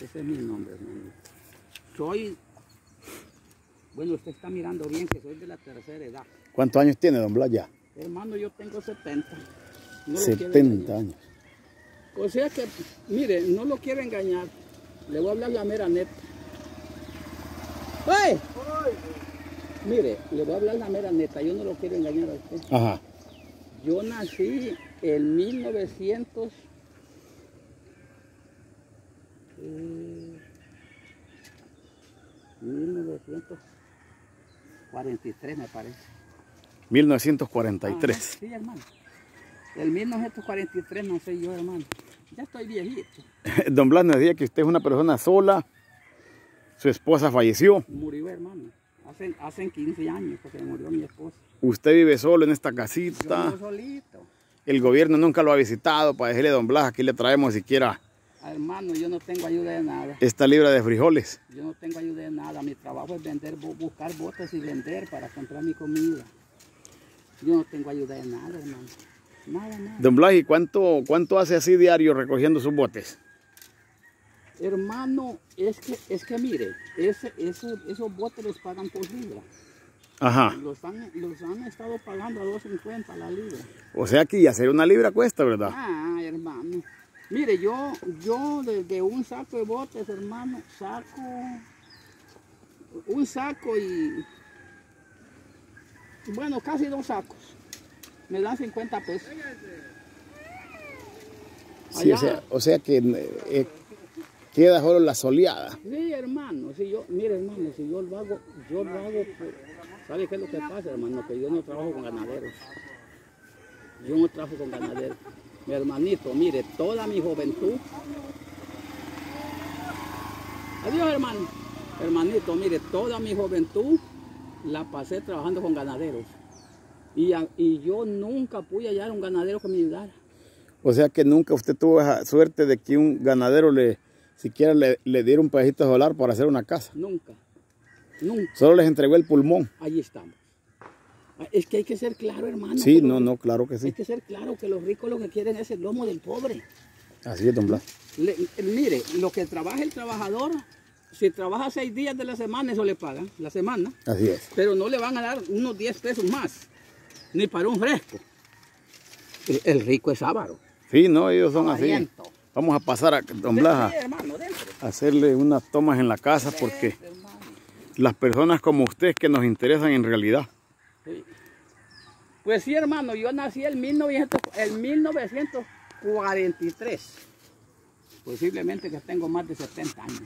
Ese es mi nombre, hermano. Soy, bueno, usted está mirando bien que soy de la tercera edad. ¿Cuántos años tiene don Blas ya? Hermano, yo tengo 70. No lo quiero 70 engañar. años. O sea que, mire, no lo quiero engañar. Le voy a hablar la mera neta. ¡Ay! Mire, le voy a hablar la mera neta. Yo no lo quiero engañar a usted. Ajá. Yo nací en 1900. eh, 1943 me parece. 1943. Ajá, sí, hermano. El 1943 nací yo, hermano. Ya estoy viejito. Don Blas nos decía que usted es una persona sola, su esposa falleció, Murió, hermano. Hace, hace 15 años porque murió mi esposa. usted vive solo en esta Yo casita, vivo solito. el gobierno nunca lo ha visitado para decirle Don Blas, aquí le traemos siquiera Ah, Hermano, yo no tengo ayuda de nada. esta libra de frijoles. Yo no tengo ayuda de nada. Mi trabajo es vender, bu- buscar botes y vender para comprar mi comida. Yo no tengo ayuda de nada, hermano. Nada, nada. Don Blas, ¿y cuánto, cuánto hace así diario recogiendo sus botes? Hermano, es que, es que mire, ese, ese- esos botes los pagan por libra. Ajá. Los han, los han estado pagando a 2.50 la libra. O sea que hacer una libra cuesta, ¿verdad? Ah, hermano. Mire, yo, yo de, de un saco de botes, hermano, saco un saco y, bueno, casi dos sacos. Me dan 50 pesos. Sí, o sea, o sea que eh, queda solo la soleada. Sí, hermano, si yo, mire, hermano, si yo lo hago, yo lo hago, por- ¿sabe qué es lo que pasa, hermano? Que yo no trabajo con ganaderos. Yo no trabajo con ganaderos. Mi hermanito, mire, toda mi juventud. Adiós, hermano. Hermanito, mire, toda mi juventud la pasé trabajando con ganaderos. Y, a- y yo nunca pude hallar un ganadero que me ayudara. O sea que nunca usted tuvo esa suerte de que un ganadero le siquiera le, le diera un pedacito de dólar para hacer una casa. Nunca. Nunca. Solo les entregó el pulmón. Allí estamos. Es que hay que ser claro, hermano. Sí, no, no, claro que Hay sí. que ser claro que los ricos lo que quieren es el lomo del pobre. Así es, don Blas. Le- mire, lo que trabaja el trabajador, si trabaja seis días de la semana, eso le pagan, la semana, Así es. pero no le van a dar unos 10 pesos más, ni para un fresco. El, el rico es avaro. Sí, no, ellos son así. Vamos a pasar a don Blas a hacerle unas tomas en la casa porque las personas como usted que nos interesan en realidad. Sí. Pues sí, hermano, yo nací en 1900 en 1943. Posiblemente que tengo más de 70 años.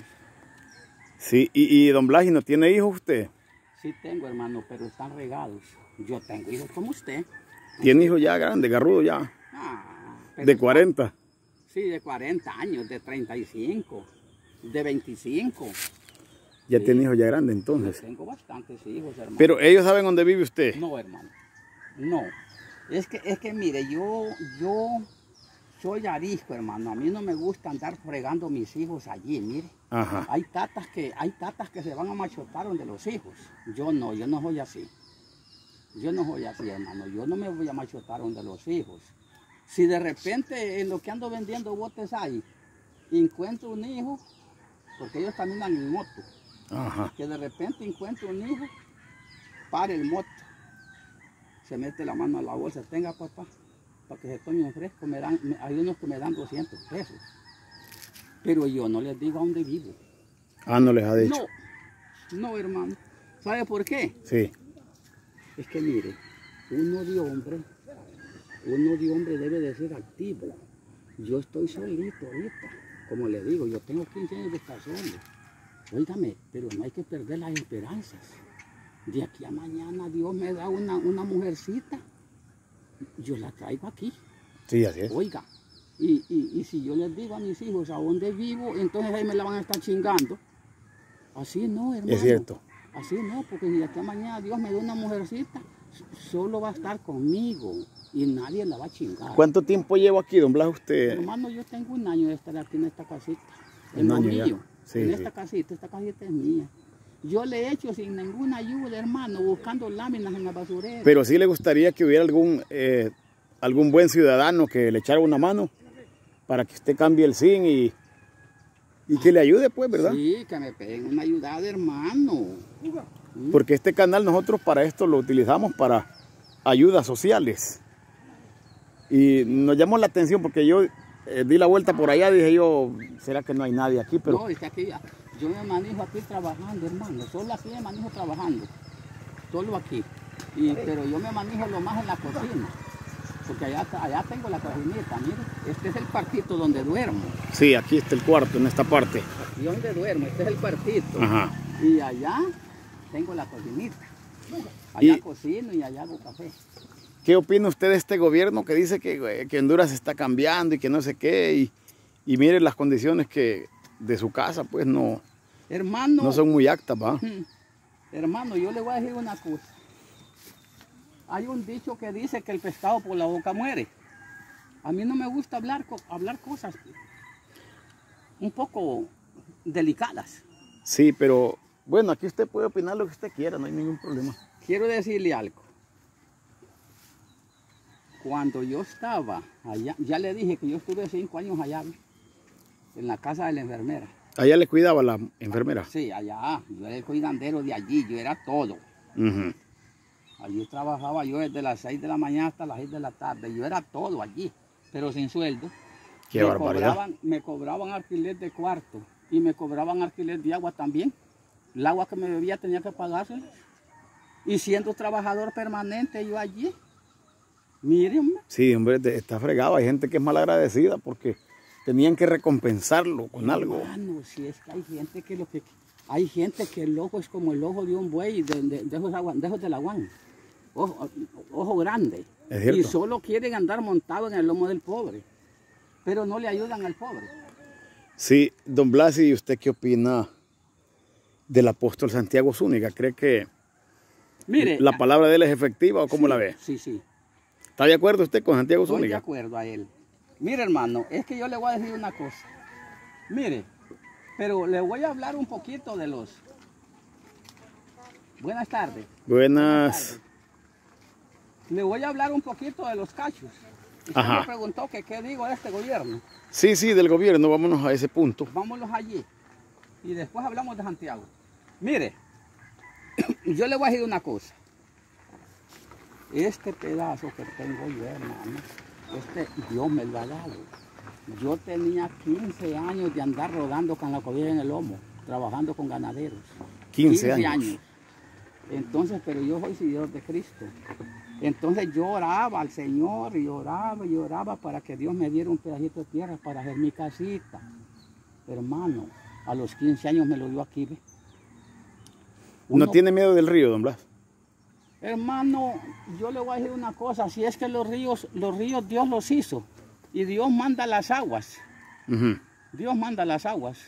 Sí, y, y don Blas, ¿y no tiene hijos usted? Sí tengo, hermano, pero están regados. Yo tengo hijos como usted. Tiene hijos ya grandes, garrudo ya, Ah, de está- 40. Sí, de 40 años, de 35, de 25. Ya Sí. tiene hijos ya grandes Yo entonces. tengo bastantes hijos, hermano. Pero ellos saben dónde vive usted. No, hermano. No. Es que, es que mire, yo, yo soy arisco, hermano. A mí no me gusta andar fregando mis hijos allí, mire. Ajá. Hay tatas que, hay tatas que se van a machotar donde los hijos. Yo no, yo no soy así. Yo no soy así, hermano. Yo no me voy a machotar donde los hijos. Si de repente en lo que ando vendiendo botes hay, encuentro un hijo, porque ellos también andan en moto, Ajá. que de repente encuentro un hijo, para el moto, se mete la mano a la bolsa, tenga papá, para que se tome un fresco, me dan, me- hay unos que me dan 200 pesos. Pero yo no les digo a dónde vivo. Ah, no les ha dicho. No, no, hermano. ¿Sabe por qué? Sí. Es que mire, uno de hombre, uno de hombre debe de ser activo. Yo estoy solito ahorita. Como le digo, yo tengo 15 años de estar solo. Óigame, pero no hay que perder las esperanzas. De aquí a mañana Dios me da una, una mujercita. Yo la traigo aquí. Sí, así es. Oiga, y, y- y si yo les digo a mis hijos a dónde vivo, entonces ahí me la van a estar chingando. Así no, hermano. Es cierto. Así no, porque si de aquí a mañana Dios me da una mujercita, solo va a estar conmigo y nadie la va a chingar. ¿Cuánto tiempo llevo aquí, don Blas, usted? Hermano, yo tengo un año de estar aquí en esta casita. Un En año. Sí, en sí. esta casita, esta casita es mía. Yo le he hecho sin ninguna ayuda, hermano, buscando láminas en la basurera. Pero sí le gustaría que hubiera algún, eh, algún buen ciudadano que le echara una mano para que usted cambie el zinc y, Y que le ayude, pues, ¿verdad? Sí, que me peguen una ayudada, hermano. Porque este canal nosotros para esto lo utilizamos para ayudas sociales. Y nos llamó la atención porque yo eh, di la vuelta por allá, dije yo, ¿será que no hay nadie aquí? Pero No, es que aquí, yo me manejo aquí trabajando, hermano. Solo aquí me manejo trabajando. Solo aquí. Y, pero yo me manejo lo más en la cocina. Porque allá, allá tengo la cocinita, mire. Este es el cuartito donde duermo. sí, aquí está el cuarto, en esta parte. Aquí donde duermo, este es el cuartito. Ajá. Y allá tengo la cocinita. Allá Y- cocino y allá hago café. ¿Qué opina usted de este gobierno que dice que, que Honduras está cambiando y que no sé qué? Y, y mire las condiciones que de su casa, pues no, Hermano, no son muy actas, ¿va? Hermano, yo le voy a decir una cosa. Hay un dicho que dice que el pescado por la boca muere. A mí no me gusta hablar, hablar cosas un poco delicadas. Sí, pero bueno, aquí usted puede opinar lo que usted quiera, no hay ningún problema. Quiero decirle algo. Cuando yo estaba allá, ya le dije que yo estuve cinco años allá, en la casa de la enfermera. Allá le cuidaba la enfermera. Sí, allá. Yo era el cuidandero de allí, yo era todo. Ujú. Allí trabajaba yo desde las 6 de la mañana hasta las 6 de la tarde. Yo era todo allí, pero sin sueldo. Qué me barbaridad. Cobraban, me cobraban alquiler de cuarto y me cobraban alquiler de agua también. El agua que me bebía tenía que pagársela. Y siendo trabajador permanente yo allí. Mire, hombre. Sí, hombre, te- está fregado. Hay gente que es mal agradecida porque tenían que recompensarlo con algo. Hermano, si es que hay gente que lo que hay gente que el ojo es como el ojo de un buey de, de, de esos, de esos del aguán. Ojo, ojo grande. Es. Y solo quieren andar montados en el lomo del pobre. Pero no le ayudan al pobre. Sí, don Blasi, ¿y usted qué opina del apóstol Santiago Zúñiga? ¿Cree que Mire. la palabra de él es efectiva o cómo sí, la ve? Sí, sí. ¿Está de acuerdo usted con Santiago Estoy de Zúñiga? acuerdo a él. Mire, hermano, es que yo le voy a decir una cosa. Mire, pero le voy a hablar un poquito de los. Buenas tardes. Buenas. Le voy a hablar un poquito de los cachos. Usted Ajá. me preguntó que qué digo de este gobierno. Sí, sí, del gobierno, vámonos a ese punto. Vámonos allí. Y después hablamos de Santiago. Mire, yo le voy a decir una cosa. Este pedazo que tengo yo, hermano, este Dios me lo ha dado. Yo tenía 15 años de andar rodando con la cobija en el lomo, trabajando con ganaderos. 15 años. Entonces, pero yo soy seguidor de Cristo. Entonces yo oraba al Señor y oraba y oraba para que Dios me diera un pedacito de tierra para hacer mi casita. Hermano, a los 15 años me lo dio aquí. ¿No tiene miedo del río, don Blas? Hermano, yo le voy a decir una cosa, si es que los ríos, los ríos Dios los hizo y Dios manda las aguas. Dios manda las aguas.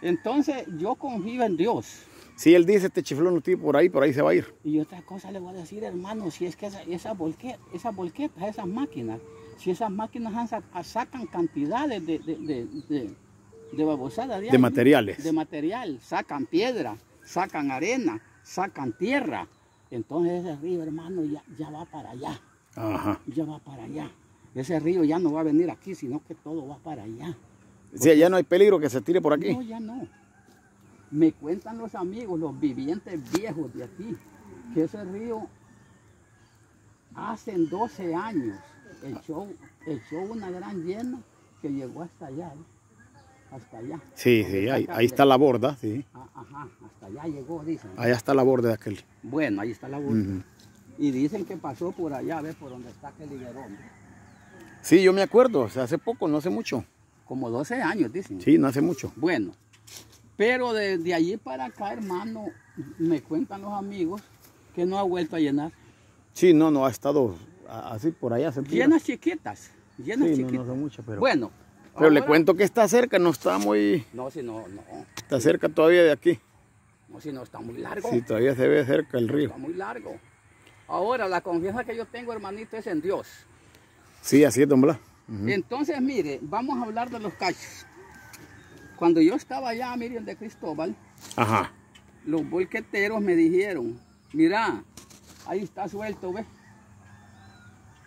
Entonces yo confío en Dios. Si él dice, este chiflón tiene por ahí, por ahí se va a ir. Y otra cosa le voy a decir, hermano, si es que esa- esas volque- esas volquetas, esas máquinas, si esas máquinas han sa- sacan cantidades de, de, de, de, de babosada De ahí, materiales. de material, sacan piedra, sacan arena, sacan tierra. Entonces ese río, hermano, ya, ya va para allá, Ajá. ya va para allá. Ese río ya no va a venir aquí, sino que todo va para allá. Si allá no hay peligro que se tire por aquí. No, ya no. Me cuentan los amigos, los vivientes viejos de aquí, que ese río hace 12 años echó, echó una gran llena que llegó hasta allá, ¿eh? Hasta allá. Sí, sí, ahí, está la borda, sí. Ah, Ajá, hasta allá llegó, dicen. Allá está la borda de aquel. Bueno, ahí está la borda. Y dicen que pasó por allá, ¿ves? Por donde está aquel higuerón. Sí, yo me acuerdo, o sea, hace poco, no hace mucho. Como 12 años, dicen. Sí, no hace mucho. Bueno, pero desde allí para acá, hermano, me cuentan los amigos que no ha vuelto a llenar. Sí, no, no, ha estado a- así por allá. Llenas chiquitas, llenas Sí, no, chiquitas. no son muchas, pero... Bueno. Pero le cuento que está cerca, no está muy... No, si no, no, Está cerca todavía de aquí. no, si no, está muy largo. Sí, todavía se ve cerca el río. Está muy largo. Ahora, la confianza que yo tengo, hermanito, es en Dios. Sí, así es, don Blas. Entonces, mire, vamos a hablar de los cachos. Cuando yo estaba allá, Miriam de Cristóbal, Ajá. los bolqueteros me dijeron, mira, ahí está suelto, ¿ves?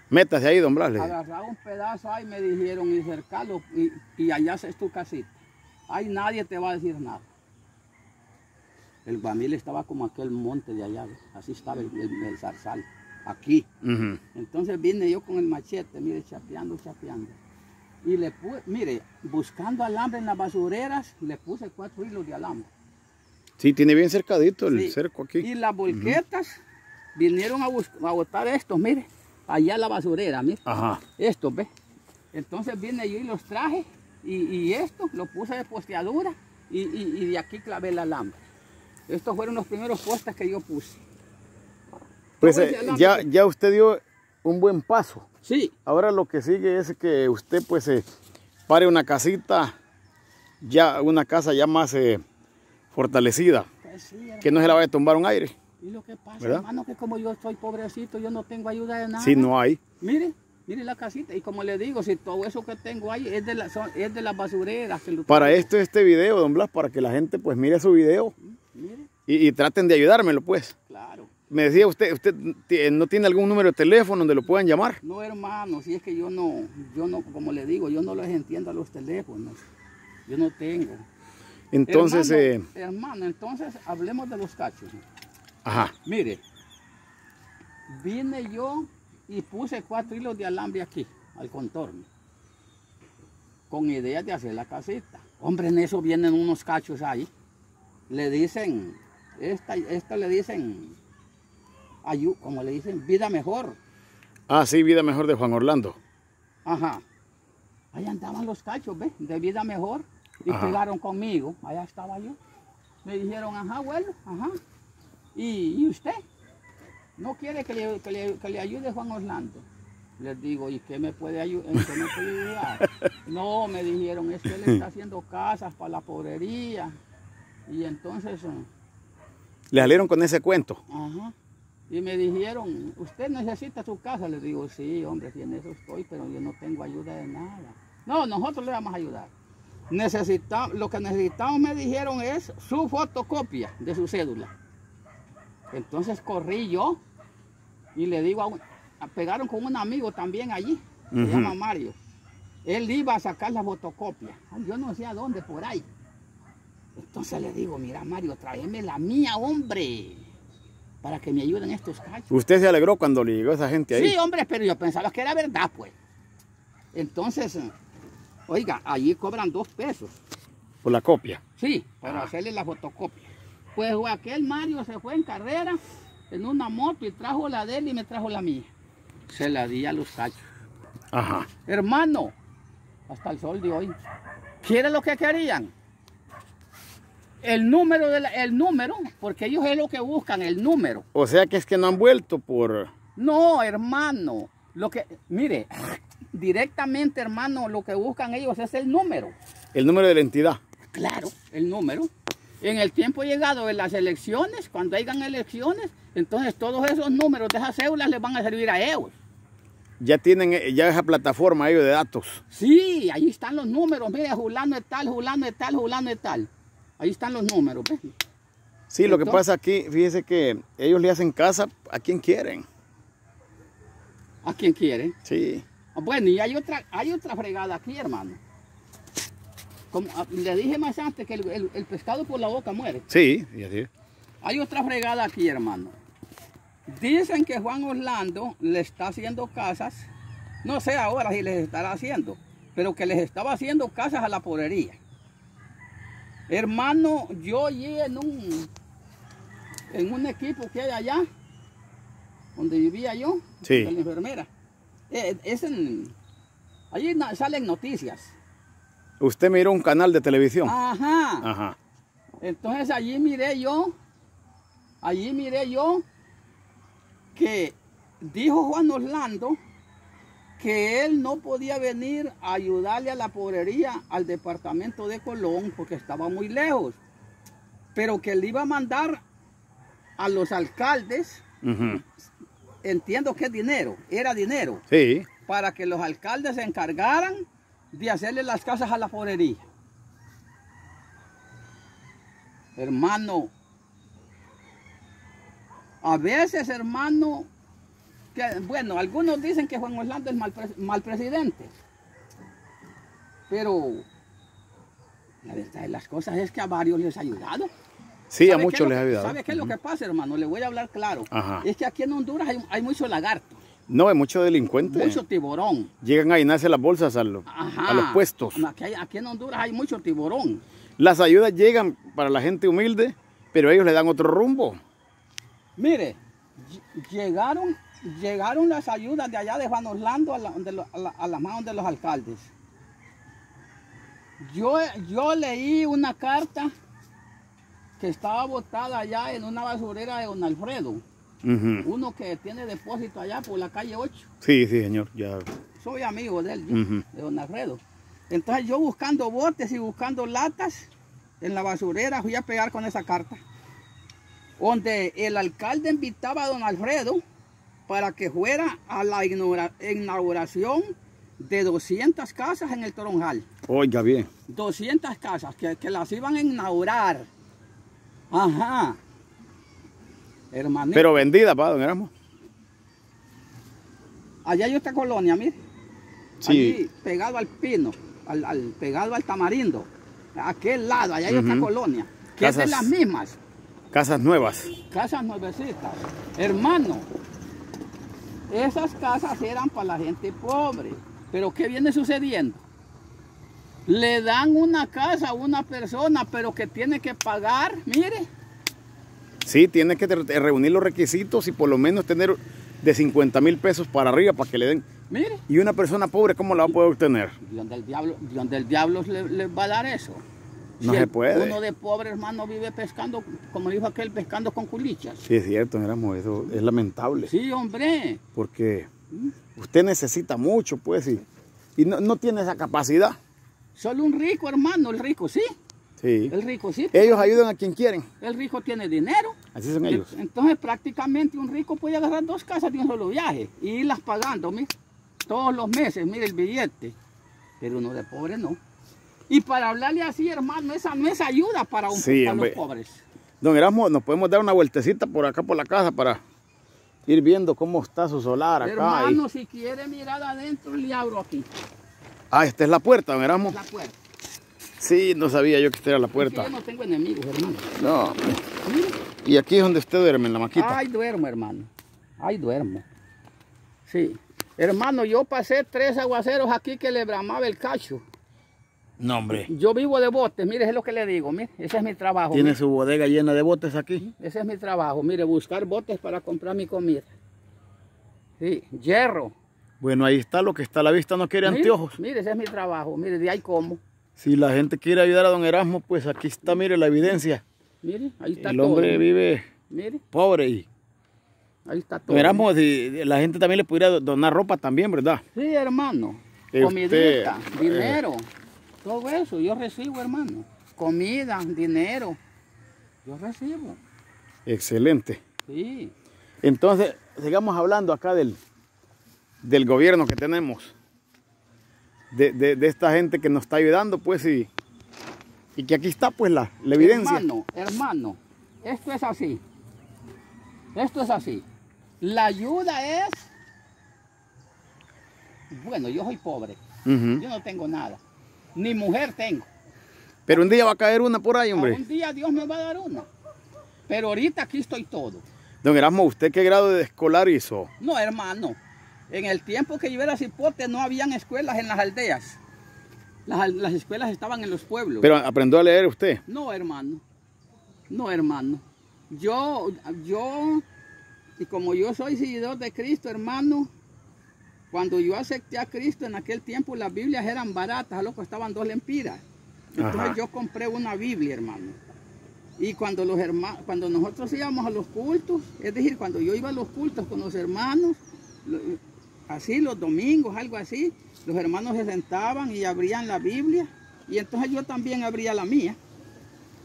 Métase ahí, don Blas. Agarraba un pedazo ahí, me dijeron, y cercalo, y, y allá es tu casita. Ahí nadie te va a decir nada. El guamil estaba como aquel monte de allá, así estaba el, el- el zarzal, aquí. Entonces vine yo con el machete, mire, chapeando, chapeando. Y le puse, mire, buscando alambre en las basureras, le puse cuatro hilos de alambre. Sí, tiene bien cercadito el Sí. cerco aquí. Y las volquetas vinieron a, a botar estos, mire, allá la basurera, mire. Ajá. Estos, ve. Entonces vine yo y los traje, y, y esto lo puse de posteadura, y, y- y de aquí clavé el alambre. Estos fueron los primeros postes que yo puse. Pues eh, ya, ya usted dio un buen paso. Sí, Ahora lo que sigue es que usted pues eh, pare una casita, ya una casa ya más eh, fortalecida, pues sí, que no se la vaya a tumbar un aire. Y lo que pasa, ¿Verdad? hermano, que como yo soy pobrecito, yo no tengo ayuda de nada. Si no hay. Mire, mire la casita. Y como le digo, si todo eso que tengo ahí es de, la, son- es de las basureras. que Para esto este video, don Blas, para que la gente pues mire su video Mire, y, y traten de ayudármelo pues. claro. Me decía usted, usted ti- no tiene algún número de teléfono donde lo puedan llamar. No, hermano, si es que yo no, yo no, como le digo, yo no les entiendo a los teléfonos. Yo no tengo. Entonces, hermano, eh, hermano, entonces hablemos de los cachos. Ajá, Mire, vine yo y puse cuatro hilos de alambre aquí, al contorno, con ideas de hacer la casita. Hombre, en eso vienen unos cachos ahí. Le dicen, esta, esta le dicen, ayu- como le dicen, vida mejor. ah sí, vida mejor de Juan Orlando. Ajá. Ahí andaban los cachos, ¿ves? De vida mejor. Y Ajá. pegaron conmigo. Allá estaba yo. Me dijeron, ajá, abuelo, ajá. ¿Y, y usted? ¿No quiere que le, que le- que le ayude Juan Orlando? Les digo, ¿y qué me puede, ayu- en qué me puede ayudar? No, me dijeron, es que él está haciendo casas para la pobrería. Y entonces, eh, Le salieron con ese cuento. Ajá. Y me dijeron, ¿usted necesita su casa? Les digo, sí, hombre, sí, en eso estoy, pero yo no tengo ayuda de nada. No, nosotros le vamos a ayudar. Necesita, lo que necesitamos, me dijeron, es su fotocopia de su cédula. Entonces corrí yo y le digo, a un- a- pegaron con un amigo también allí, se llama Mario. Él iba a sacar la fotocopia. Yo no sé a dónde, por ahí. Entonces le digo, mira Mario, tráeme la mía, hombre, para que me ayuden estos cachos. Usted se alegró cuando le llegó esa gente ahí. Sí, hombre, pero yo pensaba que era verdad, pues. Entonces, oiga, allí cobran dos pesos. Por la copia. Sí, para Ah. hacerle la fotocopia. Pues aquel Mario se fue en carrera en una moto y trajo la de él y me trajo la mía. Se la di a los cachos. Ajá. Hermano, hasta el sol de hoy. ¿Quiere lo que querían? El número, de la- el número, porque ellos es lo que buscan, el número. O sea que es que no han vuelto por... No, hermano. Lo que, mire, directamente, hermano, lo que buscan ellos es el número. el número de la entidad. Claro, el número. En el tiempo llegado de las elecciones, cuando hayan elecciones, entonces todos esos números de esas cédulas les van a servir a ellos. Ya tienen eh, ya esa plataforma ellos de datos. Sí, ahí están los números. Mire, Julano es tal, Julano es tal, Julano es tal. Ahí están los números. ¿ves? Sí, lo que pasa aquí, fíjese que ellos le hacen casa a quien quieren. A quien quiere. Sí. Bueno, y hay otra, hay otra fregada aquí, hermano. Como ah, le dije más antes que el, el- el pescado por la boca muere. Sí, y así es. Hay otra fregada aquí, hermano. Dicen que Juan Orlando le está haciendo casas, no sé ahora si les estará haciendo, pero que les estaba haciendo casas a la pobrería. Hermano, yo allí en un, en un equipo que hay allá, donde vivía yo, Sí. de la enfermera, eh, es en, allí salen noticias. Usted miró un canal de televisión. Ajá. Ajá. Entonces allí miré yo, allí miré yo que dijo Juan Orlando que él no podía venir a ayudarle a la pobrería al departamento de Colón porque estaba muy lejos, pero que él iba a mandar a los alcaldes, entiendo que es dinero, era dinero, Sí. para que los alcaldes se encargaran de hacerle las casas a la pobrería. Hermano, a veces, hermano, que, bueno, algunos dicen que Juan Orlando es mal, pres- mal presidente, pero La verdad de las cosas es que a varios les ha ayudado. Sí, a ¿Sabe qué muchos les ha ayudado. ¿Sabe qué es lo que pasa, hermano? Le voy a hablar claro. Ajá. Es que aquí en Honduras hay, hay mucho lagarto, No, hay muchos delincuentes. mucho tiburón. Llegan a llenarse las bolsas a, a los puestos. Aquí, hay- aquí en Honduras hay mucho tiburón. Las ayudas llegan para la gente humilde, pero ellos le dan otro rumbo. Mire, ll- llegaron, llegaron las ayudas de allá de Juan Orlando a, la- de lo- a la- a las manos de los alcaldes. Yo, yo leí una carta que estaba botada allá en una basurera de don Alfredo, Uno que tiene depósito allá por la calle 8. Sí, sí, señor. Ya. Soy amigo de él, de don Alfredo. Entonces yo buscando botes y buscando latas en la basurera fui a pegar con esa carta. Donde el alcalde invitaba a don Alfredo para que fuera a la inaugura- inauguración de 200 casas en el Toronjal. Oiga bien. 200 casas que, que las iban a inaugurar. Ajá. Hermanito. Pero vendida, pa, don Erasmo. Allá hay otra colonia, mire. Sí. Allí, pegado al pino, al, al- pegado al tamarindo. A aquel lado, allá hay otra colonia. Que es de Casas. las mismas. Casas nuevas. Casas nuevecitas. Hermano, esas casas eran para la gente pobre. Pero ¿qué viene sucediendo? Le dan una casa a una persona, pero que tiene que pagar, mire, Sí, tiene que re- reunir los requisitos y por lo menos tener de 50 mil pesos para arriba para que le den. mire. Y una persona pobre, ¿cómo la va a poder obtener? ¿Y dónde el diablo, dónde el diablo le, le va a dar eso? No se el- puede. Uno de pobre hermano vive pescando, como dijo aquel, pescando con culichas. Sí, es cierto, Erasmo, eso es lamentable. Sí, hombre. Porque usted necesita mucho, pues, y, y no, no tiene esa capacidad. Solo un rico, hermano, el rico sí. Sí. El rico sí. Ellos ayudan a quien quieren. El rico tiene dinero. Así son ellos. Entonces prácticamente un rico puede agarrar dos casas de un solo viaje y irlas pagando, mire, todos los meses, mire el billete. Pero uno de pobre no. Y para hablarle así, hermano, esa no es ayuda para, un, Sí, para los pobres. Don Erasmo, nos podemos dar una vueltecita por acá por la casa para ir viendo cómo está su solar acá. y- Hermano, si quiere mirar adentro, le abro aquí, Ah, esta es la puerta, don Erasmo. la puerta. Sí, no sabía yo que esta era la puerta. yo no tengo enemigos, hermano. No. Y aquí es donde usted duerme, en la maquita. Ay, duermo, hermano. Ay, duermo. Sí. Hermano, yo pasé tres aguaceros aquí que le bramaba el cacho. No, hombre. Yo vivo de botes, mire, es lo que le digo, mire, ese es mi trabajo. Tiene mire. su bodega llena de botes aquí. Ese es mi trabajo, mire, buscar botes para comprar mi comida. Sí, hierro. Bueno, ahí está lo que está a la vista, no quiere Mire, anteojos. Mire, ese es mi trabajo, mire, de ahí como. Si la gente quiere ayudar a don Erasmo, pues aquí está, mire la evidencia. Mire, ahí está El todo. hombre vive Mire, pobre y ahí está todo. don Erasmo, si la gente también le pudiera donar ropa también, ¿verdad? Sí, hermano. Eh, Comidita, usted, eh, dinero, todo eso yo recibo, hermano. Comida, dinero, yo recibo. Excelente. Sí. Entonces, sigamos hablando acá del, del gobierno que tenemos. De, de- de esta gente que nos está ayudando, pues, y, y que aquí está, pues, la, la evidencia. Hermano, hermano, esto es así. Esto es así. La ayuda es... Bueno, yo soy pobre. Yo no tengo nada. Ni mujer tengo. Pero un día va a caer una por ahí, hombre. Un día Dios me va a dar una. Pero ahorita aquí estoy todo. Don Erasmo, ¿usted qué grado de escolar hizo? No, hermano. En el tiempo que yo era cipote no habían escuelas en las aldeas. Las, escuelas estaban en los pueblos. Pero aprendió a leer usted. No, hermano. No, hermano. Yo, yo, y como yo soy seguidor de Cristo, hermano, cuando yo acepté a Cristo en aquel tiempo las Biblias eran baratas, lo costaban dos lempiras. Entonces Ajá. yo compré una Biblia, hermano. Y cuando los hermanos, cuando nosotros íbamos a los cultos, es decir, cuando yo iba a los cultos con los hermanos, así los domingos, algo así, los hermanos se sentaban y abrían la Biblia, y entonces yo también abría la mía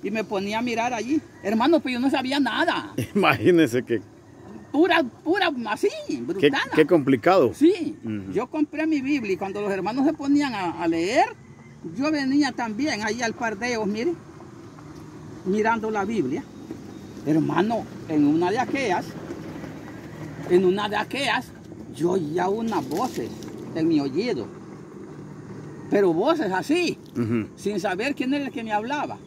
y me ponía a mirar allí. Hermano, pues yo no sabía nada. Imagínese que, Pura, pura, así, qué, brutal. qué complicado. Sí, yo compré mi Biblia y cuando los hermanos se ponían a, a leer, yo venía también ahí al pardeo, mire, mirando la Biblia. Hermano, en una de aquellas, en una de aquellas, yo oía unas voces en mi oído. Pero voces así, sin saber quién era el que me hablaba.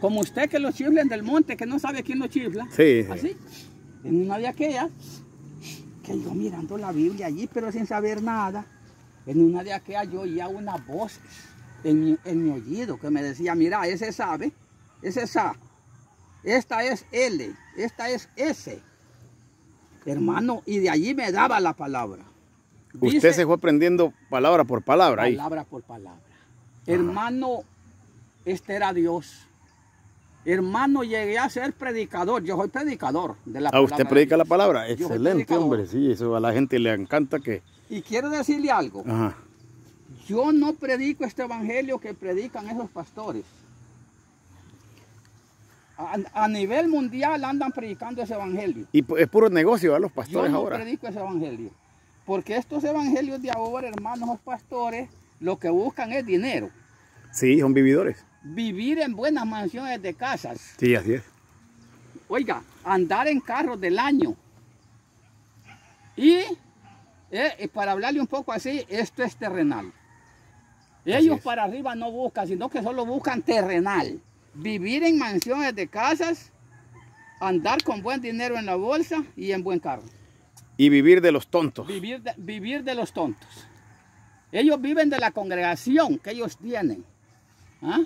Como usted que lo chiflen del monte, que no sabe quién lo chifla. Sí, sí. Así. En una de aquellas, que yo mirando la Biblia allí, pero sin saber nada, en una de aquellas yo oía una voz en mi, en mi oído que me decía, mira, ese sabe, ese es A, esta es L, esta es S. Hermano, y de allí me daba la palabra. Usted se fue aprendiendo palabra por palabra ahí. palabra por palabra. Hermano, este era Dios. Hermano, llegué a ser predicador. Yo soy predicador de la Ah, palabra. usted predica la palabra. Excelente, hombre. Sí, eso a la gente le encanta que. Y quiero decirle algo. Ajá. Yo no predico este evangelio que predican esos pastores. A, a nivel mundial andan predicando ese evangelio. Y es puro negocio a los Yo pastores no ahora. predico ese evangelio. Porque estos evangelios de ahora, hermanos, los pastores, lo que buscan es dinero. Sí, son vividores. Vivir en buenas mansiones de casas. Sí, así es. Oiga, andar en carros del año. Y eh, para hablarle un poco así, esto es terrenal. Ellos es. para arriba no buscan, sino que solo buscan terrenal. Vivir en mansiones de casas, andar con buen dinero en la bolsa y en buen carro. Y vivir de los tontos. Vivir de, vivir de los tontos. Ellos viven de la congregación que ellos tienen. ¿Ah?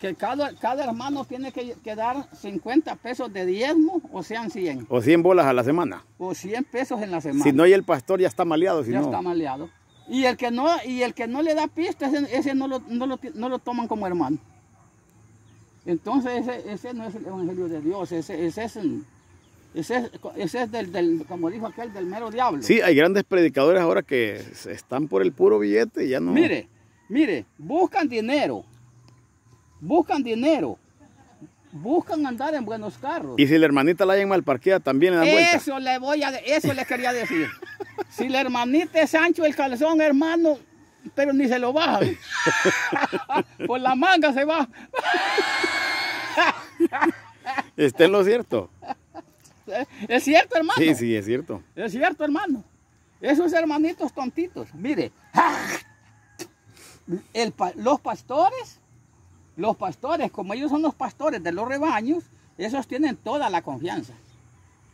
Que cada, cada hermano tiene que, que dar 50 pesos de diezmo o sean 100. O 100 bolas a la semana. O 100 pesos en la semana. Si no, y el pastor ya está maleado. Si ya no. está maleado. Y el que no, y el que no le da pista, ese, ese no, lo, no, lo, no lo toman como hermano. Entonces ese, ese no es el evangelio de Dios, ese, ese es, ese es, ese es del, del, como dijo aquel, del mero diablo. Sí, hay grandes predicadores ahora que están por el puro billete y ya no. Mire, mire, buscan dinero, buscan dinero, buscan andar en buenos carros. Y si la hermanita la hayan mal parqueada, también le dan vuelta. Eso le voy a, eso le quería decir. Si la hermanita es ancho el calzón, hermano, pero ni se lo bajan. Por la manga se va. Está en lo cierto. Es cierto, hermano. Sí, sí, es cierto. Es cierto, hermano. Esos hermanitos tontitos. Mire, el los pastores, los pastores, como ellos son los pastores de los rebaños, esos tienen toda la confianza.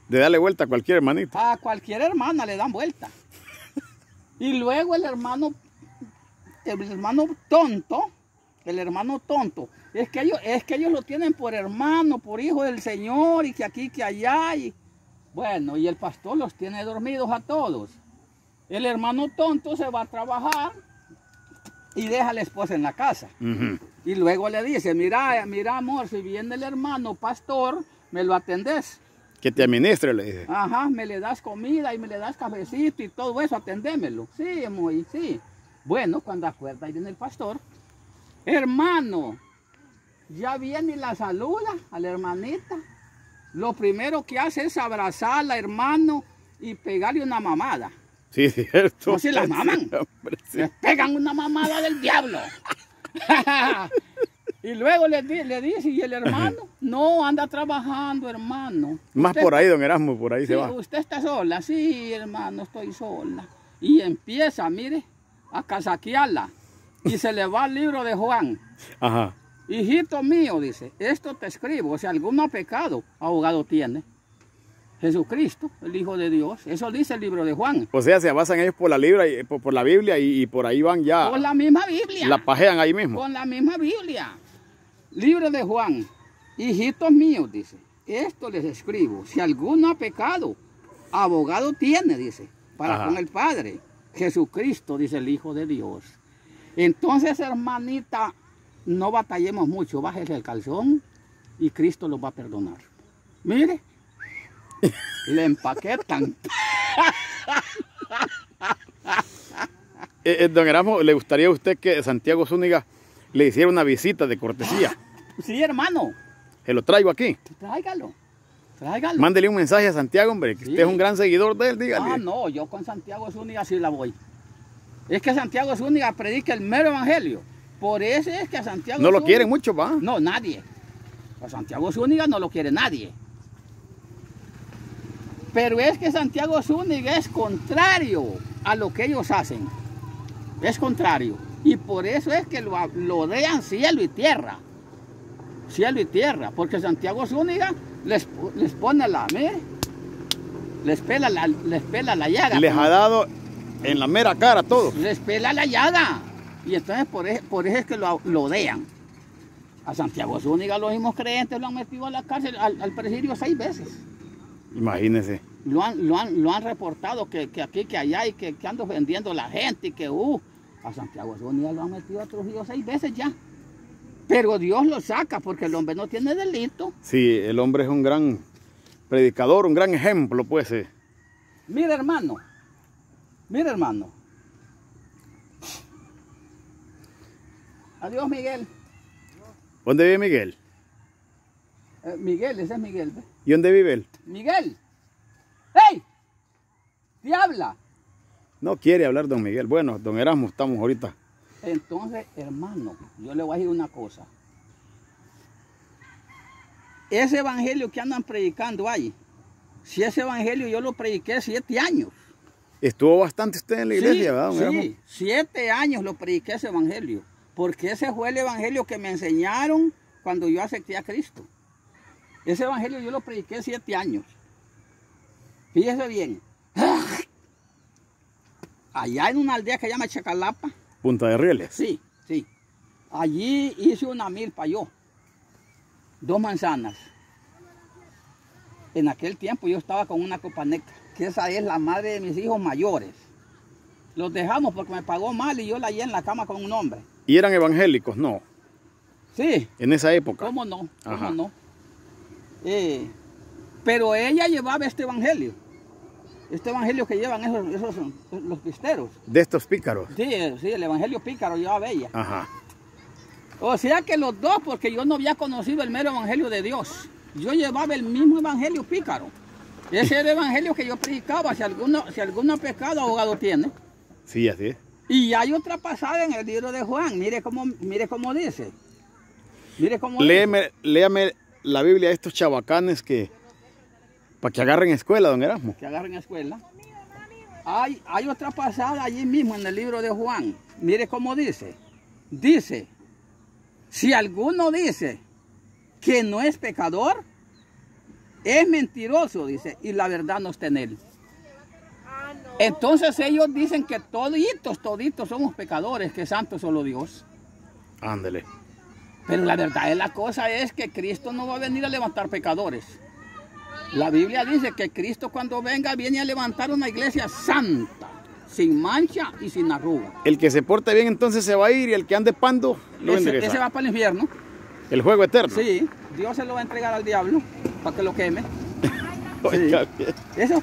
De darle vuelta a cualquier hermanita. A cualquier hermana le dan vuelta. Y luego el hermano, el hermano tonto, el hermano tonto, es que ellos, es que ellos lo tienen por hermano, por hijo del Señor, y que aquí, que allá, y bueno, y el pastor los tiene dormidos a todos. El hermano tonto se va a trabajar y deja a la esposa en la casa. Y luego le dice, mira, mira amor, si viene el hermano pastor, me lo atendés. Que te administre, le dice. Ajá, me le das comida y me le das cafecito y todo eso, atendémelo. Sí, muy, sí. Bueno, cuando acuerda ahí viene el pastor. Hermano, ya viene y la saluda a la hermanita. Lo primero que hace es abrazarla, hermano, y pegarle una mamada. Sí, es cierto. ¿No se la maman? Sí, hombre, sí. Le pegan una mamada del diablo. y luego le, di- le dice, ¿y el hermano? No, anda trabajando, hermano. Más Usted por ahí, don Erasmo, por ahí Sí, se va. usted está sola, sí, hermano, estoy sola. Y empieza, mire, a casaquearla. Y se le va el libro de Juan. Ajá. Hijito mío, dice, esto te escribo, si alguno ha pecado, abogado tiene. Jesucristo, el Hijo de Dios. Eso dice el libro de Juan. O sea, se basan ellos por la, libra y- por, por la Biblia y, y por ahí van ya. Con la misma Biblia. La pajean ahí mismo. Con la misma Biblia. Libro de Juan. Hijitos míos, dice, esto les escribo. Si alguno ha pecado, abogado tiene, dice, para Ajá. con el Padre. Jesucristo, dice el Hijo de Dios. Entonces, hermanita, no batallemos mucho. Bájese el calzón y Cristo los va a perdonar. Mire, le empaquetan. Eh, eh, don Erasmo, ¿le gustaría a usted que Santiago Zúñiga le hiciera una visita de cortesía? Sí, hermano, Se lo traigo aquí. tráigalo. Tráigalo. Mándele un mensaje a Santiago, hombre, que Sí. usted es un gran seguidor de él, dígale. Ah, no, yo con Santiago Zúñiga sí la voy. Es que Santiago Zúñiga predica el mero evangelio. Por eso es que a Santiago no lo quieren mucho, va. No, nadie. A Santiago Zúñiga no lo quiere nadie. Pero es que Santiago Zúñiga es contrario a lo que ellos hacen. Es contrario. Y por eso es que lo, lo cielo y tierra. Cielo y tierra. Porque Santiago Zúñiga les, les pone la, mire, les pela la, les pela la llaga. Les ha dado en la mera cara a todos. Les pela la llaga. Y entonces por eso, por eso es que lo, lo odian. A Santiago Zúñiga los mismos creyentes lo han metido a la cárcel, al, al presidio seis veces. Imagínense. Lo han, lo han, lo han reportado que, que aquí, que allá y que, que ando vendiendo la gente y que uh, a Santiago Zúñiga lo han metido a Trujillo seis veces ya. Pero Dios lo saca porque el hombre no tiene delito. Sí, el hombre es un gran predicador, un gran ejemplo, pues. eh. Mira hermano, mira hermano. Adiós Miguel. ¿Dónde vive Miguel? Eh, Miguel, ese es Miguel. ¿ve? ¿Y dónde vive él? Miguel. ¡Hey! ¿Te habla? No quiere hablar don Miguel. Bueno, don Erasmo, estamos ahorita. Entonces, hermano, yo le voy a decir una cosa. Ese evangelio que andan predicando ahí, si ese evangelio yo lo prediqué siete años. Estuvo bastante usted en la iglesia, sí, ¿verdad, Erasmo? sí, siete años lo prediqué ese evangelio. Porque ese fue el evangelio que me enseñaron cuando yo acepté a Cristo. Ese evangelio yo lo prediqué siete años. Fíjese bien. Allá en una aldea que se llama Chacalapa, Punta de Rieles. Sí, sí. Allí hice una milpa yo. Dos manzanas. En aquel tiempo yo estaba con una copaneca, que esa es la madre de mis hijos mayores. Los dejamos porque me pagó mal y yo la hallé en la cama con un hombre. ¿Y eran evangélicos? No, Sí, en esa época. ¿cómo no? ¿Cómo Ajá. no? Eh, pero ella llevaba este evangelio. Este evangelio que llevan esos, esos los pisteros. De estos pícaros. Sí, sí, el evangelio pícaro llevaba ella. Ajá. O sea que los dos, porque yo no había conocido el mero evangelio de Dios. Yo llevaba el mismo evangelio pícaro. Ese era el evangelio que yo predicaba. Si alguno, si alguno pecado, abogado tiene. Sí, así es. Y hay otra pasada en el libro de Juan. Mire cómo, mire cómo dice. Mire cómo dice. Léeme, léame la Biblia de estos chabacanes que... Para que agarren escuela, don Erasmo. que agarren escuela. Hay, hay otra pasada allí mismo en el libro de Juan. Mire cómo dice. Dice, si alguno dice que no es pecador, es mentiroso, dice, y la verdad no está en él. Entonces ellos dicen que toditos, toditos somos pecadores, que santo solo Dios. Ándele. Pero la verdad es la cosa es que Cristo no va a venir a levantar pecadores. La Biblia dice que Cristo cuando venga viene a levantar una iglesia santa, sin mancha y sin arruga. El que se porte bien entonces se va a ir y el que ande pando lo Ese, endereza. ese va para el infierno. El juego eterno. Sí, Dios se lo va a entregar al diablo para que lo queme. Oiga, bien. Esos,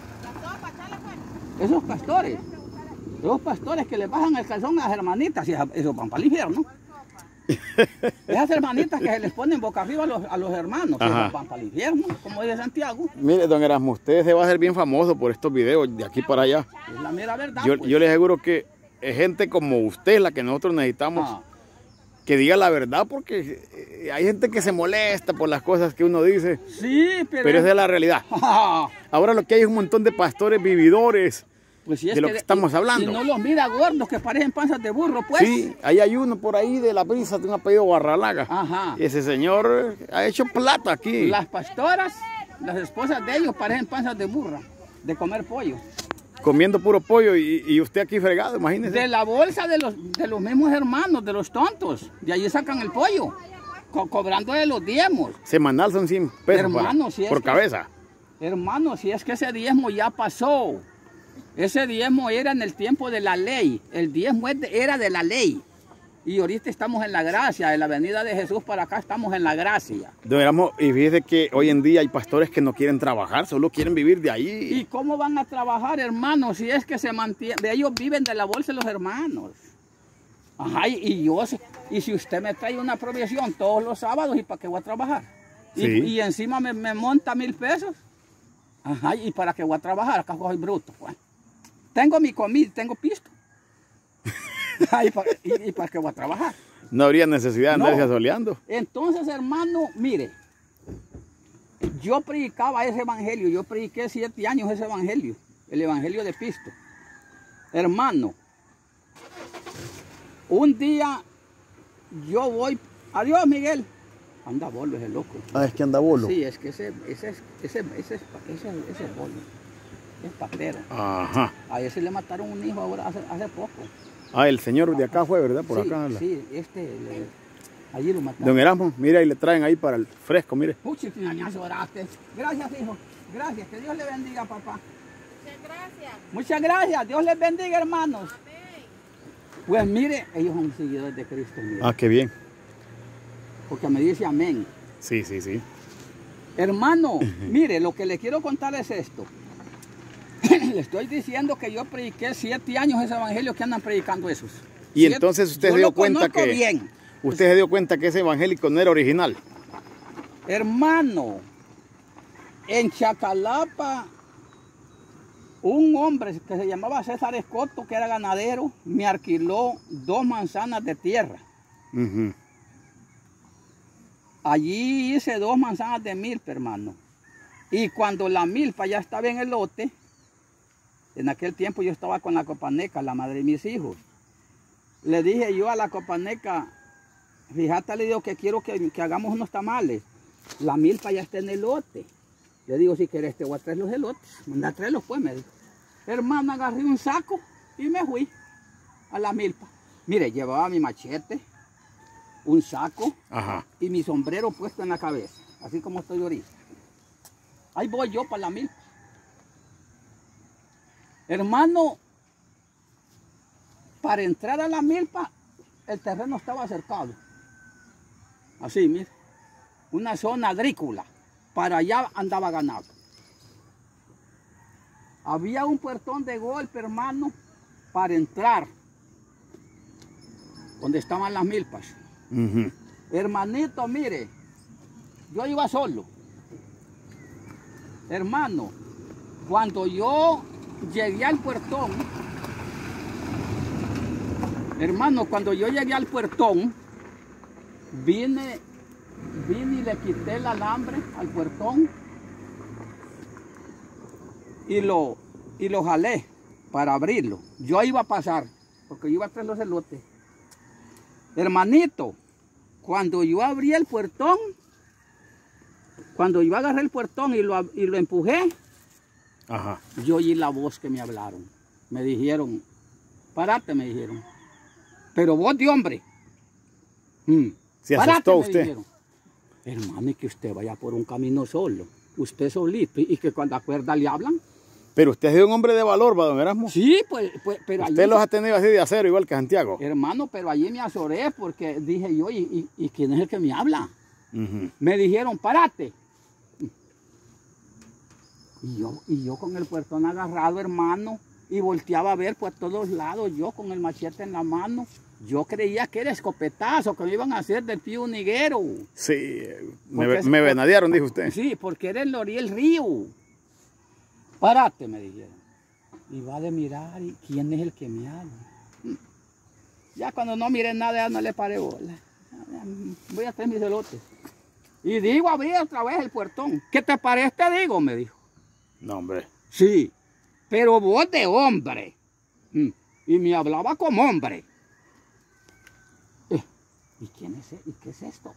esos pastores, esos pastores que le bajan el calzón a las hermanitas, y esos van para el infierno. Esas hermanitas que se les ponen boca arriba a los, a los hermanos, esos van para el infierno, como dice Santiago. Mire, don Erasmo, usted se va a hacer bien famoso por estos videos de aquí para allá. Es la mera verdad. Yo, pues. yo le aseguro que es gente como usted la que nosotros necesitamos Ah, que diga la verdad porque eh, hay gente que se molesta por las cosas que uno dice, sí, pero... pero esa es la realidad. Ah, Ahora lo que hay es un montón de pastores vividores. pues si es de lo que- que estamos hablando. Y no los mira gordos que parecen panzas de burro, pues. Sí, ahí hay uno por ahí de la brisa de un apellido Barralaga. Ajá. Ese señor ha hecho plata aquí. Las pastoras, las esposas de ellos parecen panzas de burra, de comer pollo. Comiendo puro pollo y, y usted aquí fregado, imagínese. De la bolsa de los, de los mismos hermanos, de los tontos. De allí sacan el pollo, co- cobrando de los diezmos. Semanal son 100 pesos para- si por que- cabeza. Hermano, si es que ese diezmo ya pasó. Ese diezmo era en el tiempo de la ley. El diezmo era de la ley. Y ahorita estamos en la gracia. En la venida de Jesús para acá estamos en la gracia. Don Erasmo, y fíjese que hoy en día hay pastores que no quieren trabajar, solo quieren vivir de ¿Y ahí. cómo van a trabajar, hermanos, si es que se mantiene, de ellos viven de la bolsa de los hermanos? Ajá, y, y yo, y si usted me trae una provisión todos los sábados, ¿y para qué voy a trabajar? Y, y encima me, me monta mil pesos. Ajá, ¿y para qué voy a trabajar? Acá soy bruto. pues. Tengo mi comida, tengo pisto. ¿Y, para, y- y para qué voy a trabajar? No habría necesidad de No. andarse asoleando. Entonces, hermano, mire, yo predicaba ese evangelio, yo prediqué siete años ese evangelio, el evangelio de Pisto. Hermano, Un día yo voy, adiós Miguel, anda bolo ese loco. Ah, es que anda bolo. Sí, es que ese, ese, ese, ese, ese, ese, ese es bolo, es papero. Ajá. A ese le mataron un hijo ahora hace, hace poco. Ah, el señor de acá fue, ¿verdad? Por sí, acá. la- Sí, este, le- allí lo mataron. Don Erasmo, mira, y le traen ahí para el fresco, mire. Finañazo, oraste. Gracias, hijo. Gracias. Que Dios le bendiga, papá. Muchas gracias. Muchas gracias. Dios les bendiga, hermanos. Amén. Pues mire, ellos son seguidores de Cristo, mire. Ah, qué bien. Porque me dice amén. Sí, sí, sí. Hermano, mire, lo que le quiero contar es esto. le estoy diciendo que yo prediqué siete años ese evangelio que andan predicando esos. Y Siete- entonces usted se dio cuenta que- bien. Usted se dio cuenta que ese evangélico no era original. Hermano, en Chacalapa, un hombre que se llamaba César Escoto, que era ganadero, me alquiló dos manzanas de tierra. Allí hice dos manzanas de milpa, hermano. Y cuando la milpa ya estaba en el lote, en aquel tiempo yo estaba con la copaneca, la madre de mis hijos. Le dije yo a la copaneca, fíjate, le digo que quiero que, que hagamos unos tamales. La milpa ya está en el lote. Le digo, si quieres te voy a traer los elotes. Manda a traerlos pues, me dijo. Hermano, agarré un saco y me fui a la milpa. Mire, llevaba mi machete, un saco, Ajá. y mi sombrero puesto en la cabeza, así como estoy ahorita. Ahí voy yo para la milpa. Hermano, para entrar a la milpa, el terreno estaba cercado. Así, mire. Una zona agrícola. Para allá andaba ganado. Había un puertón de golpe, hermano, para entrar. Donde estaban las milpas. Hermanito, mire, yo iba solo. Hermano, cuando yo llegué al puertón, hermano, cuando yo llegué al puertón, vine, vine y le quité el alambre al puertón y lo, y lo jalé para abrirlo. Yo iba a pasar, porque yo iba a traer los elotes. Hermanito, cuando yo abrí el puertón, cuando yo agarré el puertón y lo, y lo empujé, Ajá. yo oí la voz que me hablaron. Me dijeron, parate, me dijeron. Pero vos de hombre. mm, ¿Se parate", asustó me usted? dijeron. Hermano, y que usted vaya por un camino solo. Usted solito. Y que cuando acuerda le hablan. Pero usted ha sido un hombre de valor, ¿va, don Erasmo? Sí, pues, pues pero allí- Usted los ha tenido así de acero, igual que Santiago. Hermano, pero allí me azoré porque dije yo, ¿y, y, y quién es el que me habla? Me dijeron, parate. Y yo, y yo con el puertón agarrado, hermano, y volteaba a ver por todos lados, yo con el machete en la mano. Yo creía que era escopetazo, que me iban a hacer del pío uniguero. Sí, me, me venadearon, dijo usted. Sí, porque era el Oriel Río. Parate, me dijeron. Y va de mirar, ¿y quién es el que me habla? Ya cuando no miré nada, ya no le paré bola. Voy a traer mis elotes. Y digo, abrí otra vez el puertón. ¿Qué te parece? Te digo, me dijo. No, hombre. Sí, pero voz de hombre. Mm. Y me hablaba como hombre. Eh, ¿Y quién es e- ¿Y qué es esto?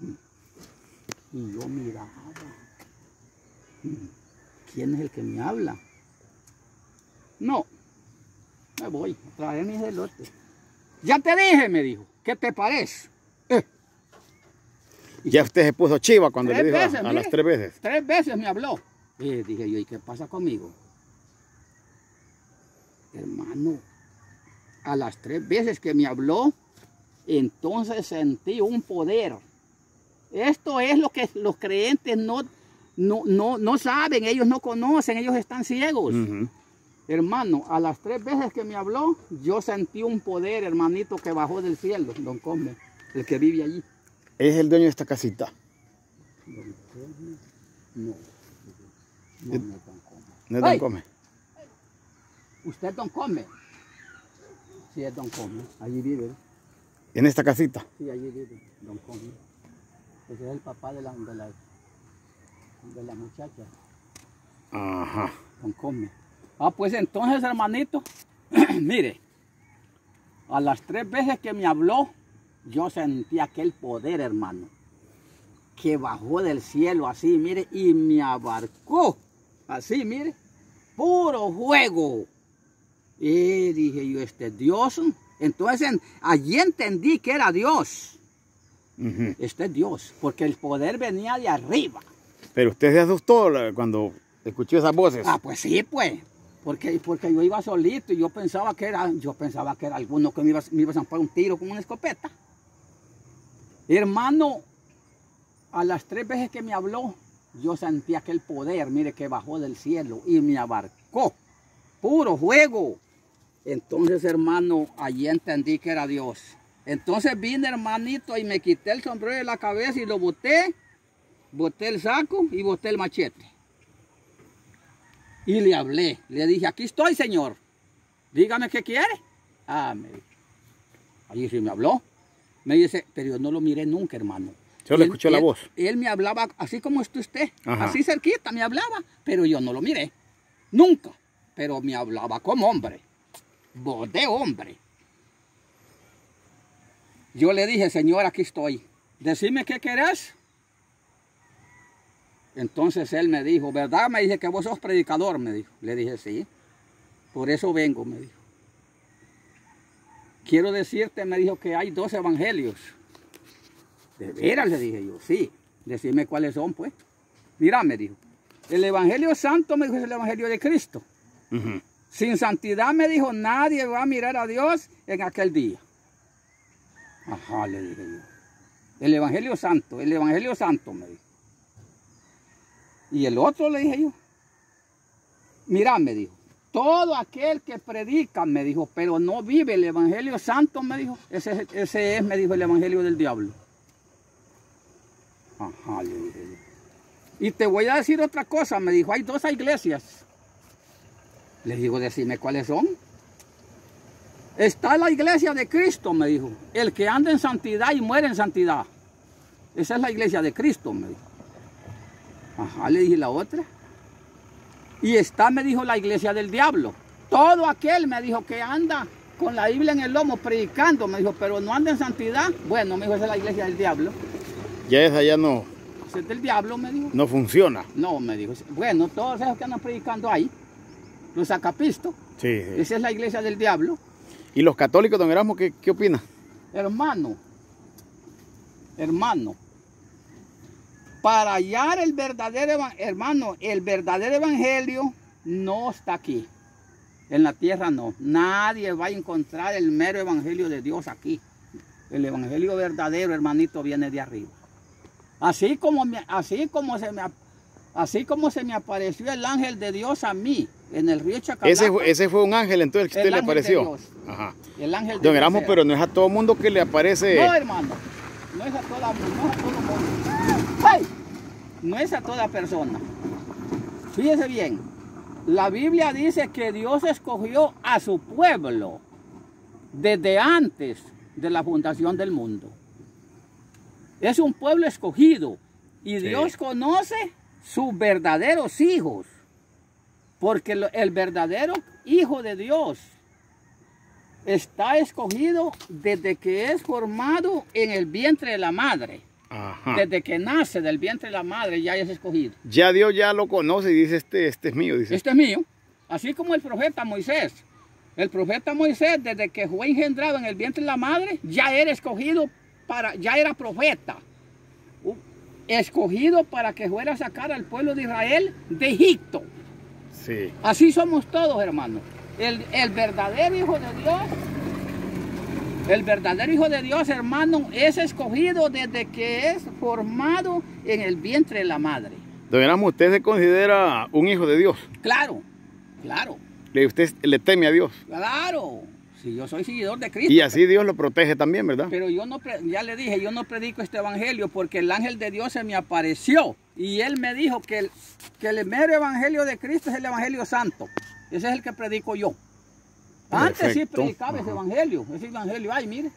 Mm. Y yo miraba. Mm. ¿Quién es el que me habla? No, me voy a traer mis elotes. Ya te dije, me dijo. ¿Qué te parece? Ya usted se puso chiva cuando Tres le dijo a- veces, a, mire. las tres veces. Tres veces me habló. Y dije yo, ¿y qué pasa conmigo? Hermano, a las tres veces que me habló, entonces sentí un poder. Esto es lo que los creyentes no, no, no, no saben, ellos no conocen, ellos están ciegos. Hermano, a las tres veces que me habló, yo sentí un poder, hermanito, que bajó del cielo, don Come, el que vive allí. Es el dueño de esta casita. Don Come, no. No, no es don Come. No es Don. Come. ¿Usted don Come? Sí, es don Come. Allí vive. En esta casita. Sí, allí vive don Come. Ese es el papá de la, de la, de la muchacha, Ajá. don Come. Ah, pues entonces, hermanito, mire, A las tres veces que me habló, yo sentí aquel poder, hermano, que bajó del cielo así, mire, y me abarcó. Así, mire, puro fuego. Y dije yo, este es Dios. Entonces allí entendí que era Dios. Este es Dios, porque el poder venía de arriba. Pero usted se asustó cuando escuchó esas voces. Ah, pues sí, pues. Porque, porque yo iba solito y yo pensaba que era, yo pensaba que era alguno que me iba, me iba a zampar un tiro con una escopeta. Hermano, a las tres veces que me habló, yo sentí aquel poder, mire, que bajó del cielo y me abarcó. Puro fuego. Entonces, hermano, allí entendí que era Dios. Entonces vine, hermanito, y me quité el sombrero de la cabeza y lo boté. Boté el saco y boté el machete. Y le hablé. Le dije, aquí estoy, señor. Dígame qué quiere. Ah, me. Allí sí me habló. Me dice, pero yo no lo miré nunca, hermano. Solo Él- escuchó la él- voz. Él me hablaba así como está usted. Ajá. Así cerquita me hablaba. Pero yo no lo miré. Nunca. Pero me hablaba como hombre. Voz de hombre. Yo le dije, señor, aquí estoy. Decime qué querés. Entonces él me dijo, ¿verdad? Me dije que vos sos predicador, me dijo. Le dije, sí. Por eso vengo, me dijo. Quiero decirte, me dijo que hay dos evangelios. De veras, le dije yo, sí. Decime cuáles son, pues. Mira, me dijo. El evangelio santo, me dijo, es el evangelio de Cristo. Sin santidad, me dijo, nadie va a mirar a Dios en aquel día. Ajá, le dije yo. El Evangelio Santo, el Evangelio Santo, me dijo. Y el otro le dije yo. Mira, me dijo, todo aquel que predica, me dijo, pero no vive el Evangelio Santo, me dijo, ese, es- me dijo, el Evangelio del diablo. Ajá, le dije. Y te voy a decir otra cosa, me dijo, hay dos iglesias. Le digo, decime cuáles son. Está la iglesia de Cristo, me dijo. El que anda en santidad y muere en santidad. Esa es la iglesia de Cristo, me dijo. Ajá, le dije la otra. Y está, me dijo, la iglesia del diablo. Todo aquel, me dijo, que anda con la Biblia en el lomo predicando, me dijo, pero no anda en santidad. Bueno, me dijo, esa es la iglesia del diablo. Ya esa ya no, Esa es del diablo, me dijo. no funciona. No, me dijo. Bueno, todos esos que andan predicando ahí, los acapistos, Sí, sí. esa es la iglesia del diablo. ¿Y los católicos, don Erasmo, qué, qué opina? Hermano, hermano, para hallar el verdadero hermano, el verdadero evangelio no está aquí. En la tierra no. Nadie va a encontrar el mero evangelio de Dios aquí. El evangelio verdadero, hermanito, viene de arriba. Así como me- así como se me así como se me apareció el ángel de Dios a mí en el río Chacalaca. Ese, fue- ese fue un ángel entonces que usted le apareció. Dios. Ajá. el ángel de Don Erasmo, pero no es a todo mundo que le aparece. No, hermano. No es a toda, no es a todo mundo. ¡Ay! No es a toda persona. Fíjese bien. La Biblia dice que Dios escogió a su pueblo desde antes de la fundación del mundo. Es un pueblo escogido y Sí. Dios conoce sus verdaderos hijos. Porque el verdadero hijo de Dios está escogido desde que es formado en el vientre de la madre. Ajá. Desde que nace del vientre de la madre ya es escogido. Ya Dios ya lo conoce y dice, este, este es mío, dice. Este es mío. Así como el profeta Moisés. El profeta Moisés, desde que fue engendrado en el vientre de la madre, ya era escogido para, ya era profeta. U- Escogido para que fuera a sacar al pueblo de Israel de Egipto. Sí. Así somos todos, hermanos. El, el verdadero Hijo de Dios, el verdadero Hijo de Dios, hermano, es escogido desde que es formado en el vientre de la madre. Don Erasmo, ¿usted se considera un hijo de Dios? Claro, claro, Le- Usted le teme a Dios. claro. Si yo soy seguidor de Cristo. Y así Dios lo protege también, ¿verdad? Pero yo no, ya le dije, yo no predico este evangelio porque el ángel de Dios se me apareció y él me dijo que el, que el mero evangelio de Cristo es el evangelio santo. Ese es el que predico yo. Antes sí predicaba ese evangelio, ese evangelio, ay, mire.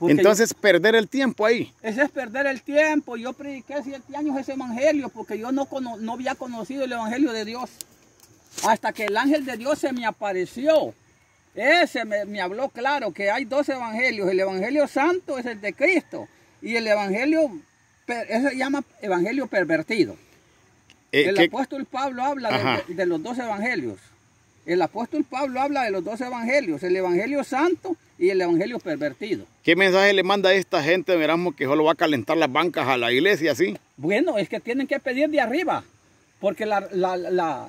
Entonces, perder el tiempo ahí. ese es perder el tiempo. Yo prediqué siete años ese evangelio porque yo no, cono- no había conocido el evangelio de Dios. Hasta que el ángel de Dios se me apareció ese me, me habló claro que hay dos evangelios. El evangelio santo es el de Cristo y el evangelio, ese se llama evangelio pervertido. Eh, el ¿qué- apóstol Pablo habla de los dos evangelios. El apóstol Pablo habla de los dos evangelios, el evangelio santo y el evangelio pervertido. ¿Qué mensaje le manda a esta gente de Erasmo que solo va a calentar las bancas a la iglesia así? Bueno, es que tienen que pedir de arriba, porque la, la- la-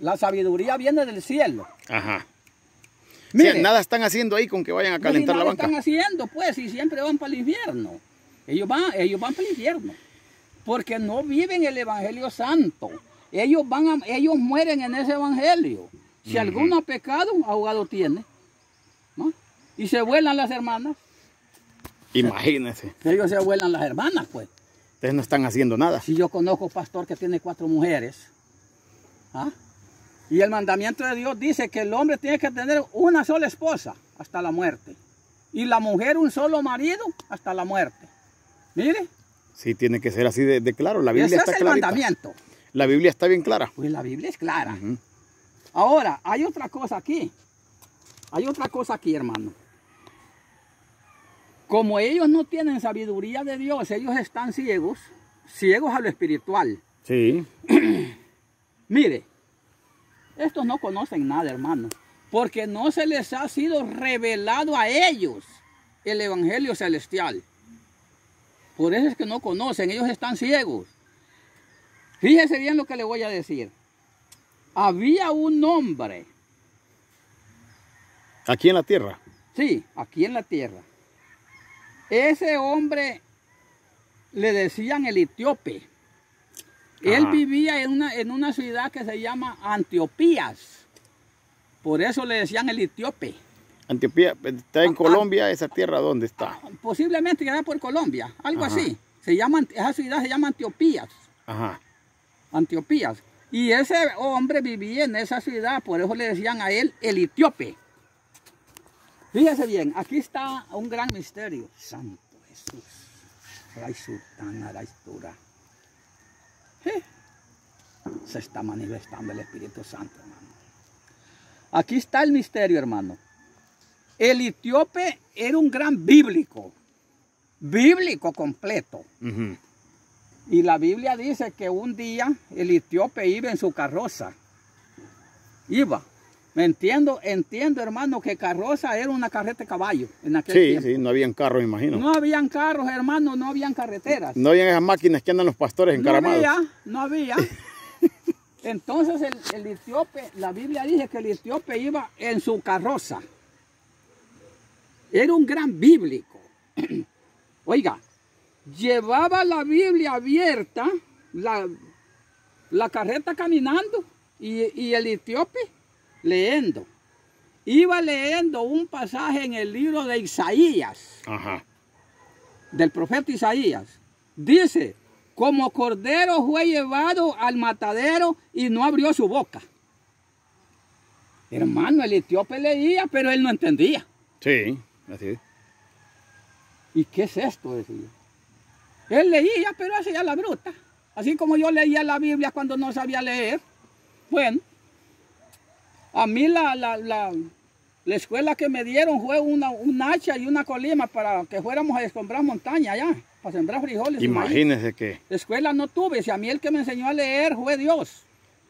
la- sabiduría viene del cielo. Ajá. O sea, Mire, nada están haciendo ahí con que vayan a calentar la banca. están haciendo, pues, y siempre van para el infierno. Ellos van, ellos van para el infierno, porque no viven el evangelio santo. Ellos van a- ellos mueren en ese evangelio. Si alguno ha pecado, ahogado tiene. ¿no? Y se vuelan las hermanas. Imagínense. Ellos se vuelan las hermanas, pues. Ustedes no están haciendo nada. Si yo conozco un pastor que tiene cuatro mujeres, ¿ah? y el mandamiento de Dios dice que el hombre tiene que tener una sola esposa hasta la muerte, y la mujer un solo marido hasta la muerte. Mire, Sí, tiene que ser así de, de claro. La Biblia ese está es el clarita. mandamiento. La Biblia está bien clara. Pues la Biblia es clara. Ahora, hay otra cosa aquí. Hay otra cosa aquí, hermano. Como ellos no tienen sabiduría de Dios, ellos están ciegos, ciegos a lo espiritual. Sí. Mire, estos no conocen nada, hermano, porque no se les ha sido revelado a ellos el Evangelio celestial. Por eso es que no conocen, ellos están ciegos. Fíjese bien lo que le voy a decir. Había un hombre, Aquí en la tierra. sí, aquí en la tierra. Ese hombre le decían el etíope. Él vivía en una, en una ciudad que se llama Antiopías. Por eso le decían el etíope. Antioquía está en Ah, Colombia, esa tierra dónde está. Posiblemente que era por Colombia, algo Ajá. así. Se llama, esa ciudad se llama Antiopías. Ajá. Antiopías. Y ese hombre vivía en esa ciudad, por eso le decían a él el etíope. Fíjese bien, aquí está un gran misterio. Santo Jesús. Sí. Se está manifestando el Espíritu Santo, hermano. Aquí está el misterio, hermano. El etíope era un gran bíblico. Bíblico completo. Ujú. Y la Biblia dice que un día el etíope iba en su carroza. Iba. Me entiendo, entiendo hermano que carroza era una carreta de caballo en aquel Sí, tiempo. sí, no habían carros, imagino. No habían carros, hermano, no habían carreteras. No habían esas máquinas que andan los pastores No encaramados. había, no había. Entonces el, el etíope, la Biblia dice que el etíope iba en su carroza. Era un gran bíblico. Oiga, llevaba la Biblia abierta, la, la carreta caminando y, y el etíope leyendo. Iba leyendo un pasaje en el libro de Isaías Ajá. del profeta Isaías. Dice, como cordero fue llevado al matadero y no abrió su boca. Hermano, el etíope leía, pero él no entendía. Sí, así es. ¿Y qué es esto? Decía. Él leía, pero hacía la bruta. Así como yo leía la Biblia cuando no sabía leer. Bueno, a mí la, la, la, la escuela que me dieron fue una, un hacha y una colima para que fuéramos a descombrar montaña allá, para sembrar frijoles. Imagínense que. Escuela no tuve, si a mí el que me enseñó a leer fue Dios.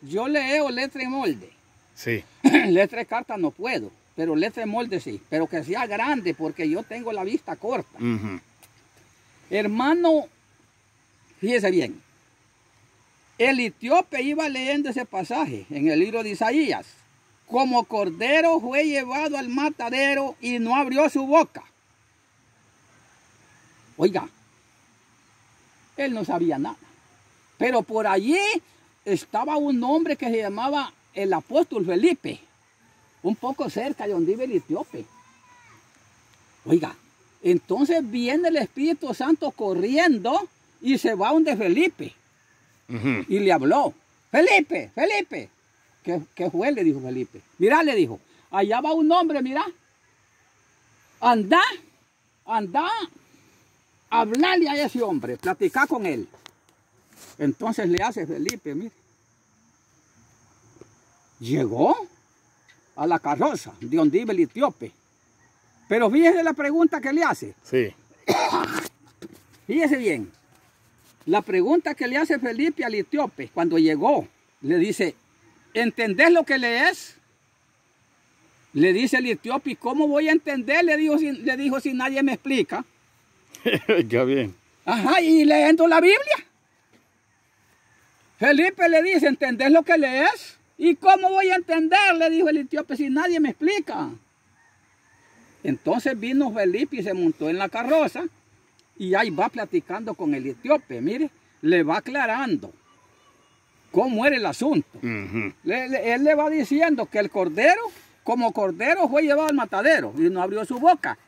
Yo leo letra y molde. Sí. letra y carta no puedo, pero letra y molde sí. Pero que sea grande porque yo tengo la vista corta. Ujú. Hermano, fíjese bien. El etíope iba leyendo ese pasaje en el libro de Isaías. Como cordero fue llevado al matadero y no abrió su boca. Oiga, él no sabía nada. Pero por allí estaba un hombre que se llamaba el apóstol Felipe, un poco cerca de donde vive el etíope. Oiga, entonces viene el Espíritu Santo corriendo y se va donde Felipe y le habló. Felipe, Felipe. ¿Qué, qué fue? Le dijo Felipe. Mira, le dijo, allá va un hombre, mira. Anda, anda, hablarle a ese hombre, platicar con él. Entonces le hace Felipe, mire. Llegó a la carroza de donde iba el etíope. Pero fíjese la pregunta que le hace. Sí. Fíjese bien. La pregunta que le hace Felipe al etíope cuando llegó, le dice, ¿entendés lo que lees? Le dice el etíope, ¿cómo voy a entender? Le dijo, si, le dijo, si nadie me explica. ya bien. Ajá, y leyendo la Biblia. Felipe le dice, ¿entendés lo que lees? ¿Y cómo voy a entender? Le dijo el etíope, si nadie me explica. Entonces vino Felipe y se montó en la carroza y ahí va platicando con el etíope, mire, le va aclarando cómo era el asunto. Le- él le va diciendo que el cordero, como cordero, fue llevado al matadero y no abrió su boca.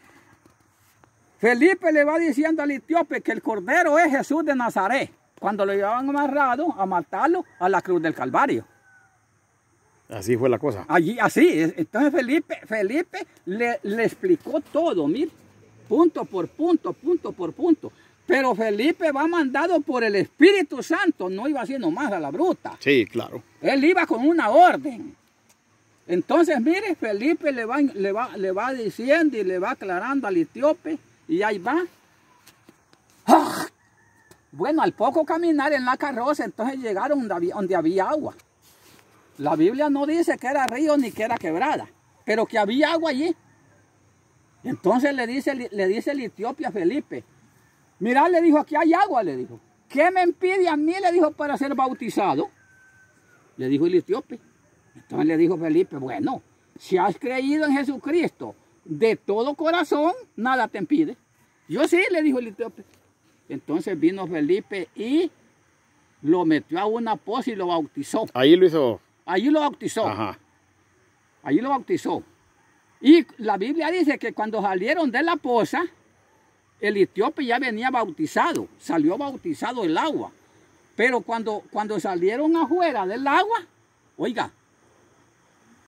Felipe le va diciendo al etíope que el cordero es Jesús de Nazaret, cuando lo llevaban amarrado a matarlo a la cruz del Calvario. Así fue la cosa. Allí, así, es- entonces Felipe, Felipe le, le explicó todo, mire, punto por punto, punto por punto. Pero Felipe va mandado por el Espíritu Santo, no iba haciendo más a la bruta. Sí, claro. Él iba con una orden. Entonces, mire, Felipe le va, le va, le va diciendo y le va aclarando al etíope y ahí va. ¡Ah! Bueno, al poco caminar en la carroza, entonces llegaron donde había, donde había agua. La Biblia no dice que era río ni que era quebrada, pero que había agua allí. Entonces le dice, le dice el etíope a Felipe, mira, le dijo, aquí hay agua, le dijo. ¿Qué me impide a mí, le dijo, para ser bautizado? Le dijo el etíope. Entonces le dijo Felipe, bueno, si has creído en Jesucristo de todo corazón, nada te impide. Yo sí, le dijo el etíope. Entonces vino Felipe y lo metió a una poza y lo bautizó. Ahí lo hizo. Allí lo bautizó. Ajá. Allí lo bautizó. Y la Biblia dice que cuando salieron de la poza, el etíope ya venía bautizado, salió bautizado el agua. Pero cuando, cuando salieron afuera del agua, oiga,